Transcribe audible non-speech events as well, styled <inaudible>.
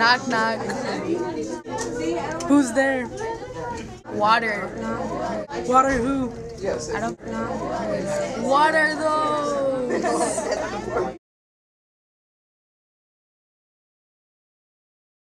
Knock knock. Who's there? Water. Water who? Yes. I don't. What are those? <laughs>